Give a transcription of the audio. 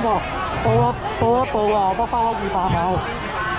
好？报啊报啊报啊！我发了二百毛。